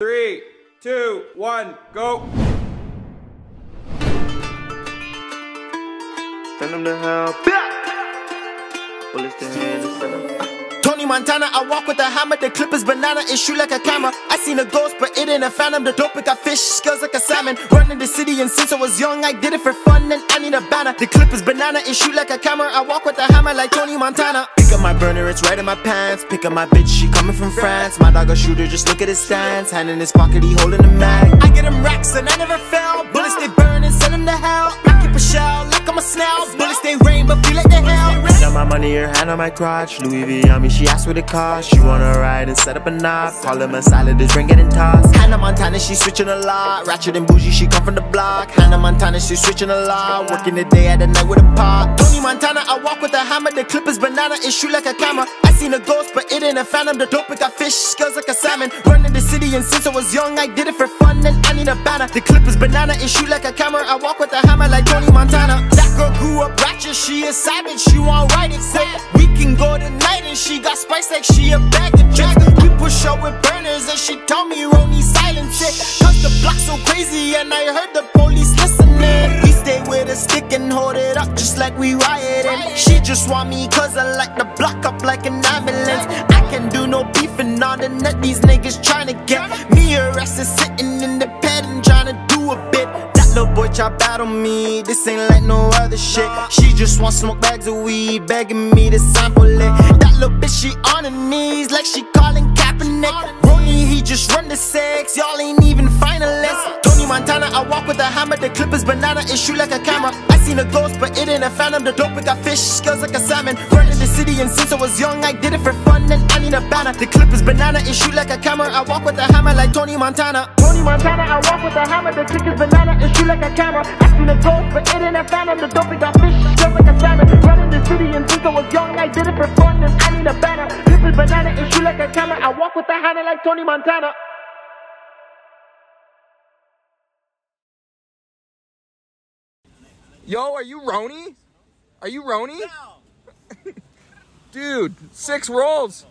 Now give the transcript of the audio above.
Three, two, one, go. Send them to hell. Bullets hand and send them. Tony Montana, I walk with a hammer, the clippers banana, it shoot like a camera. I seen a ghost, but it ain't a phantom. The dope, it got fish, scales like a salmon. Running the city, and since I was young, I did it for fun, and I need a banner. The clippers banana, it shoot like a camera. I walk with a hammer like Tony Montana. Pick up my burner, it's right in my pants. Pick up my bitch, she coming from France. My dog a shooter, just look at his stance. Hand in his pocket, he holding a mag. I get him racks, and I never fail. Bullets they burn and send him to hell. I keep a shell like I'm a snail. Bullets they rain, but feel like the hell. My money, her hand on my crotch. Louis V on me, she asked what it cost. She wanna ride and set up a knot. Call him a salad, this ring getting tossed. Hannah Montana, she switching a lot. Ratchet and bougie, she come from the block. Hannah Montana, she switching a lot. Working the day at the night with a pot. Tony Montana, I walk with a hammer. The clippers banana, it shoot like a camera. Seen a ghost, but it ain't a phantom. The dope, it got fish, scales like a salmon. Running the city, and since I was young, I did it for fun, and I need a banner. The clip is banana, it shoot like a camera. I walk with a hammer like Tony Montana. That girl grew up ratchet, she a savage, she won't ride it quick. We can go tonight, and she got spice like she a bag of tricks. We push up with burners, and she told me, Roney, silence it. Cause the block so crazy, and I heard the police listening. We stay with a stick and hold it up just like we She just want me cause I like the block up like an ambulance. I can do no beefing on the net, these niggas tryna get me arrested, sitting in the bed and tryna do a bit. That little boy try battle me, this ain't like no other shit. She just want smoke bags of weed, begging me to sample it. That little bitch, she on her knees like she calling Kaepernick. Roney, he just run the sex, y'all ain't even finalists. Tony Montana, I walk with a hammer, the clippers banana, it shoot like a camera. Seen a ghost, but it ain't a phantom. The dope, it got fish, scales like a salmon. Running the city, and since I was young, I did it for fun, and I need a banner. The clip is banana, it shoot like a camera. I walk with a hammer like Tony Montana. Tony Montana, I walk with a hammer, the clip is banana, it shoot like a camera. I seen a ghost, but it ain't a phantom. The dope, it got fish, scales like a salmon. Running the city, and since I was young, I did it for fun, and I need a banner. Clippers banana, it shoot like a camera. I walk with a hammer like Tony Montana. Yo, are you Roney? Are you Roney? Dude, six rolls.